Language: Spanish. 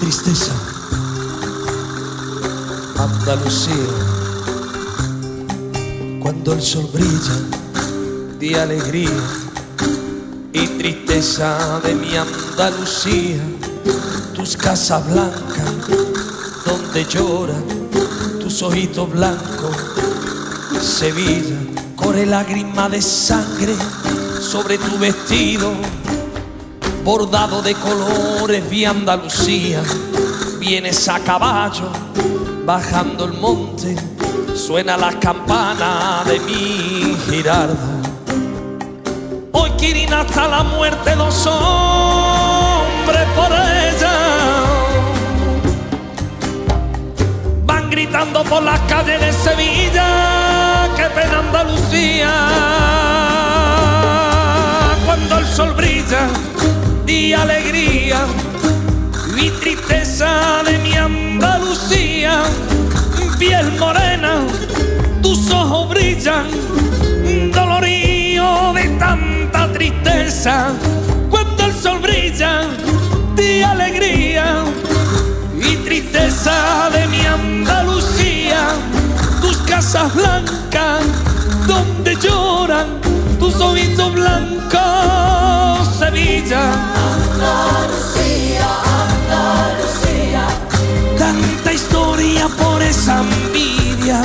tristeza. Andalucía, cuando el sol brilla de alegría y tristeza de mi Andalucía, tus casas blancas donde lloran tus ojitos blancos, Sevilla, corre lágrima de sangre sobre tu vestido bordado de colores, vi Andalucía, vienes a caballo, bajando el monte, suena la campana de mi girarda. Hoy quieren hasta la muerte dos hombres por ella. Van gritando por las calles de Sevilla, que pena Andalucía. Cuando el sol brilla, alegría, mi tristeza de mi Andalucía, piel morena, tus ojos brillan, dolorío de tanta tristeza, cuando el sol brilla, de alegría, mi tristeza de mi Andalucía, tus casas blancas, donde lloran tus ojitos blancos, por esa envidia.